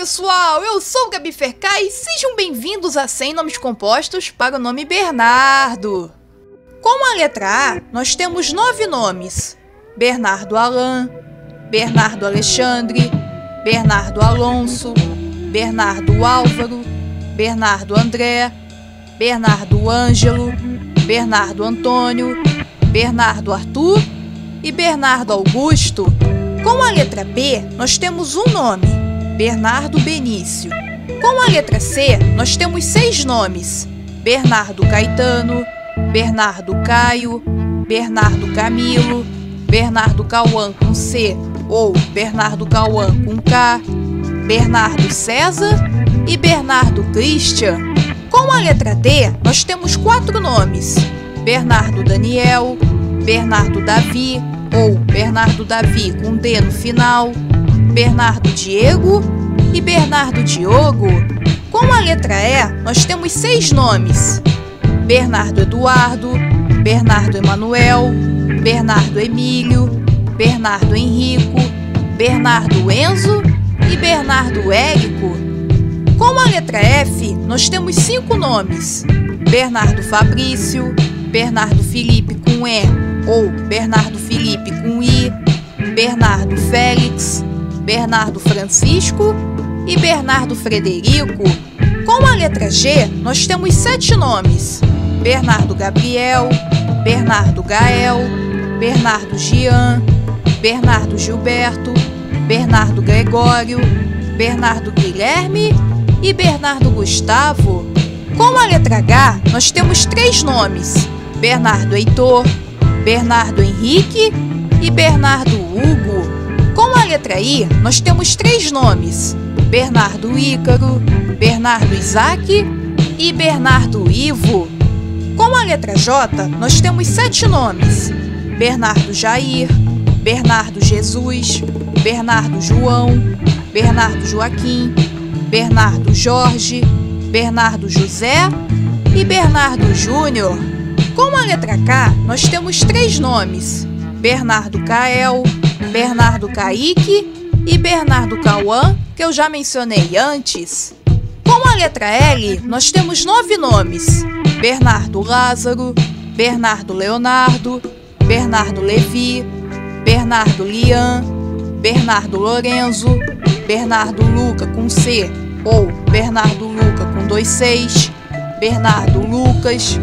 pessoal, eu sou o Gabi Fercai e sejam bem-vindos a 100 nomes compostos para o nome Bernardo. Com a letra A, nós temos nove nomes: Bernardo Alain, Bernardo Alexandre, Bernardo Alonso, Bernardo Álvaro, Bernardo André, Bernardo Ângelo, Bernardo Antônio, Bernardo Arthur e Bernardo Augusto. Com a letra B, nós temos um nome: Bernardo Benício. Com a letra C, nós temos seis nomes: Bernardo Caetano, Bernardo Caio, Bernardo Camilo, Bernardo Cauã com C ou Bernardo Cauã com K, Bernardo César e Bernardo Christian. Com a letra D, nós temos quatro nomes: Bernardo Daniel, Bernardo Davi ou Bernardo Davi com D no final, Bernardo Diego e Bernardo Diogo. Com a letra E, nós temos seis nomes: Bernardo Eduardo, Bernardo Emanuel, Bernardo Emílio, Bernardo Henrico, Bernardo Enzo e Bernardo Érico. Com a letra F, nós temos cinco nomes: Bernardo Fabrício, Bernardo Felipe com E ou Bernardo Felipe com I, Bernardo Félix, Bernardo Francisco e Bernardo Frederico. Com a letra G, nós temos sete nomes: Bernardo Gabriel, Bernardo Gael, Bernardo Gian, Bernardo Gilberto, Bernardo Gregório, Bernardo Guilherme e Bernardo Gustavo. Com a letra H, nós temos três nomes: Bernardo Heitor, Bernardo Henrique e Bernardo Hugo. Com a letra I, nós temos três nomes: Bernardo Ícaro, Bernardo Isaac e Bernardo Ivo. Com a letra J, nós temos sete nomes: Bernardo Jair, Bernardo Jesus, Bernardo João, Bernardo Joaquim, Bernardo Jorge, Bernardo José e Bernardo Júnior. Com a letra K, nós temos três nomes: Bernardo Cael, Bernardo Caíque e Bernardo Cauã, que eu já mencionei antes. Com a letra L, nós temos nove nomes: Bernardo Lázaro, Bernardo Leonardo, Bernardo Levi, Bernardo Lian, Bernardo Lorenzo, Bernardo Luca com C ou Bernardo Luca com dois Cs, Bernardo Lucas,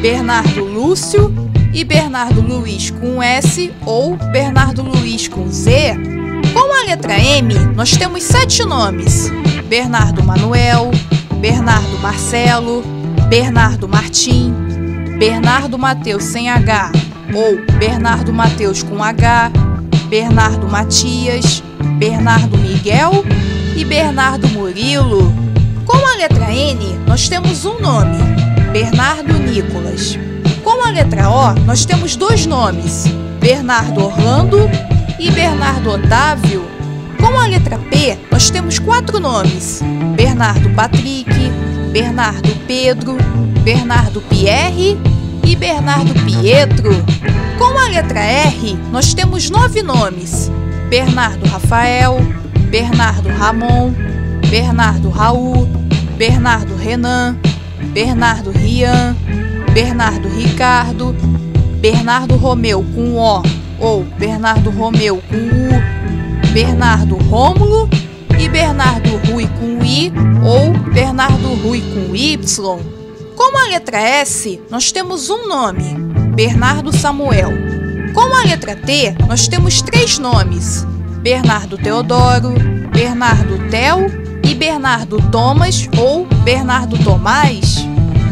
Bernardo Lúcio e Bernardo Luiz com S ou Bernardo Luiz com Z. Com a letra M, nós temos sete nomes: Bernardo Manuel, Bernardo Marcelo, Bernardo Martim, Bernardo Mateus sem H ou Bernardo Mateus com H, Bernardo Matias, Bernardo Miguel e Bernardo Murilo. Com a letra N, nós temos um nome: Bernardo Nicolas. Com a letra O, nós temos dois nomes: Bernardo Orlando e Bernardo Otávio. Com a letra P, nós temos quatro nomes: Bernardo Patrick, Bernardo Pedro, Bernardo Pierre e Bernardo Pietro. Com a letra R, nós temos nove nomes: Bernardo Rafael, Bernardo Ramon, Bernardo Raul, Bernardo Renan, Bernardo Rian, Bernardo Ricardo, Bernardo Romeu com O ou Bernardo Romeu com U, Bernardo Rômulo e Bernardo Rui com I ou Bernardo Rui com Y. Com a letra S, nós temos um nome: Bernardo Samuel. Com a letra T, nós temos três nomes: Bernardo Teodoro, Bernardo Tel e Bernardo Thomas ou Bernardo Tomás.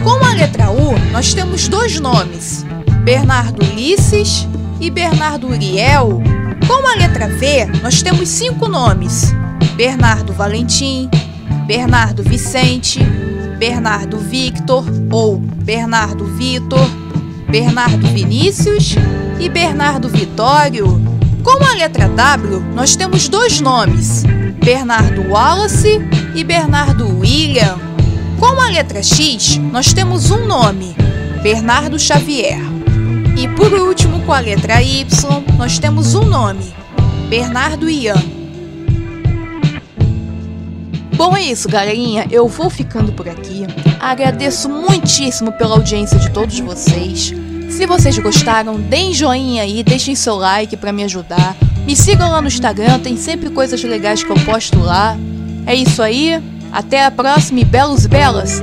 Com a letra U, nós temos dois nomes: Bernardo Ulisses e Bernardo Uriel. Com a letra V, nós temos cinco nomes: Bernardo Valentim, Bernardo Vicente, Bernardo Victor ou Bernardo Vitor, Bernardo Vinícius e Bernardo Vitório. Com a letra W, nós temos dois nomes: Bernardo Wallace e Bernardo William. Letra X, nós temos um nome: Bernardo Xavier. E por último, com a letra Y, nós temos um nome: Bernardo Ian. Bom, é isso, galerinha. Eu vou ficando por aqui. Agradeço muitíssimo pela audiência de todos vocês. Se vocês gostaram, deem joinha aí, deixem seu like para me ajudar. Me sigam lá no Instagram, tem sempre coisas legais que eu posto lá. É isso aí. Até a próxima e belos belas.